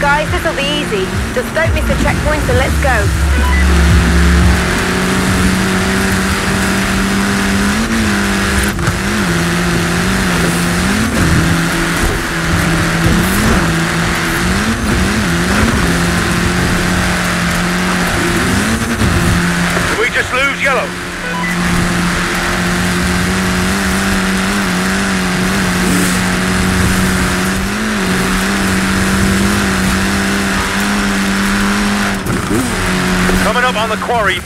guys, this'll be easy. Just don't miss the checkpoint, so let's go. just lose yellow. Up on the quarry.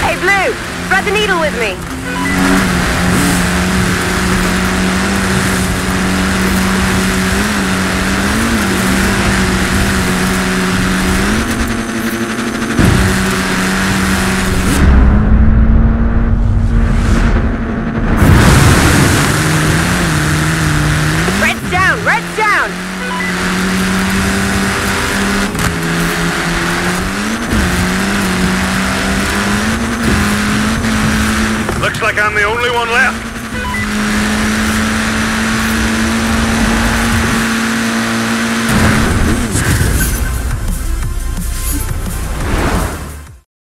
Hey, Blue, the needle with me. Like I'm the only one left.